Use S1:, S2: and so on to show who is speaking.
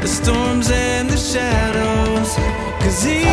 S1: the storms and the shadows. Cause he